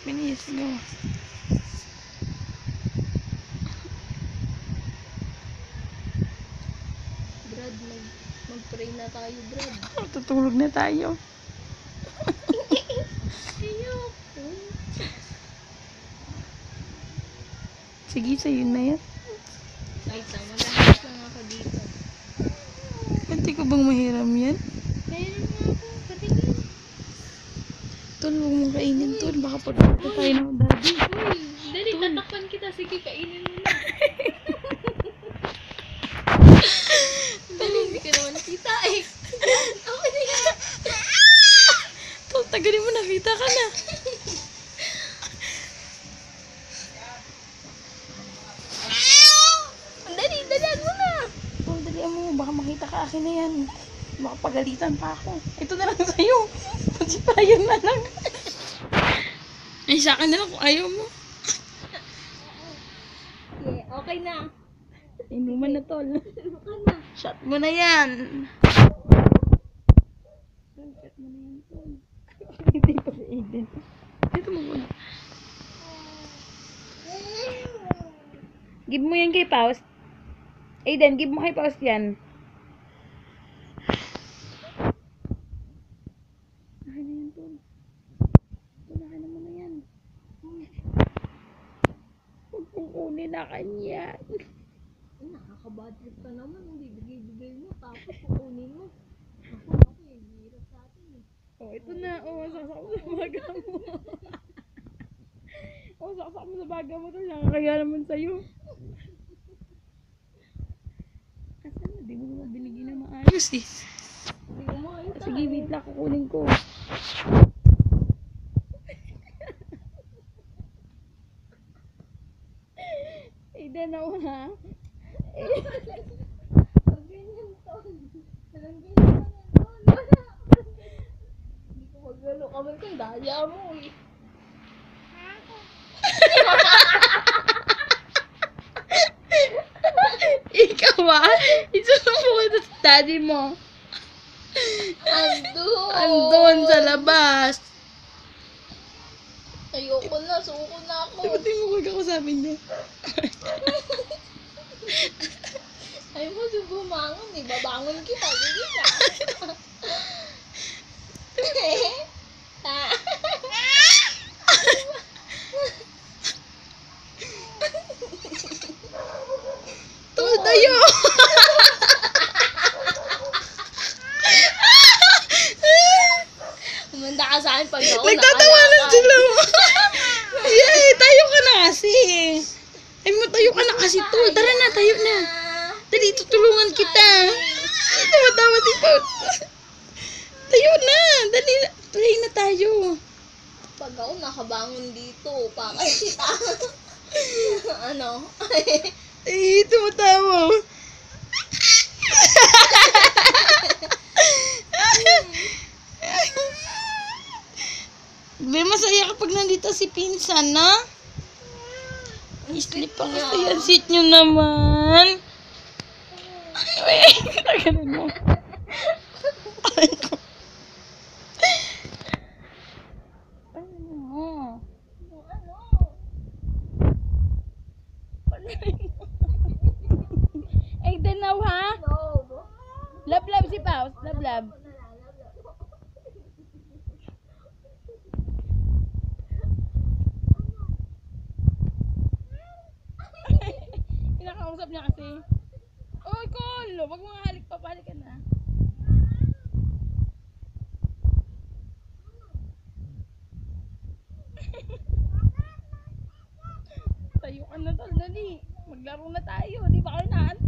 Binis mo. Brad, mag, mag-pray na tayo, Brad. Tutulog na tayo. Ayoko. Sige, sa'yo na yan. Wait lang, maghahanap lang ako dito. Hindi ko bang mahiram yan? Meron. Tol, huwag mong kainin, Tol. Baka pagkakita tayo ng daddy. Uy, dali, tatakpan kita. Sige, kainin mo na. dali, hindi ka naman nakita eh. Ako na yan. Tol, tagalin mo, nakita ka na. Dali, dalian mo na. Tol, dalihan mo. Baka makita ka akin na yan. Baka pagalitan pa ako. Ito na lang sa'yo. Pagsipayan na lang. Ay, sa akin na lang kung ayaw mo. Yeah, okay na. Inuman na, Tol. Shot mo na yan. Shot mo na yan, Tol. Hindi pa si Aiden. Dito mo muna. Give mo yan kay Paus. Aiden, give mo kay Paus yan. Akin na yan, Tol. Tol, akin na mo na yan. Huwag mong kunin na kanya. Nakaka-bad trip ka naman. Hindi bigay-bigay mo. Tapos kukunin mo. Ako, ako eh. Hirap sa atin eh. Oh, ito na. Oh, saksak mo sa baga mo. oh, saksak mo sa baga mo. Ito, nakakaya naman sa'yo. Asan na? Di mo naman binigyan na maayos eh. Sige, wait lang. Kukunin ko. To. Wala. Hindi ko maglalo kamay kung daya mo eh. Ikaw ah. Isusunod mo kita sa daddy mo. Andun. Andun sa labas. Ayoko na. Suko na ako. Dapat mo huwag ako sabi niya. Ay mo si bumangon eh. Babangon kita. Sige ka. Ah. Tol, tayo! Umanda ka sa akin pag ako Nagtatawanan nakalakad. sila. Yay, tayo ka na kasi. Ay mo, kasi, Tol. Tara na, tayo na. Dali, tutulungan kita. Si Paul. Tayo na. Dali. Try na tayo. Pag ako nakabangon dito, pakay kita. ano? Ay, tumatawa. Be, masaya kapag nandito si Pinsan, na? Sleep pa kasi yan. Sit nyo naman. Ay, tagalan mo. Ay, ko. Ano? Ay, danaw ha? No. Love, love si Paus. Love, love. Kinakausap niya kasi. Oy, Col! Wag mo nga halik pa. Pahalik ka na. Tayo ka na tol, dali. Maglaro na tayo. Di ba kayo naantok?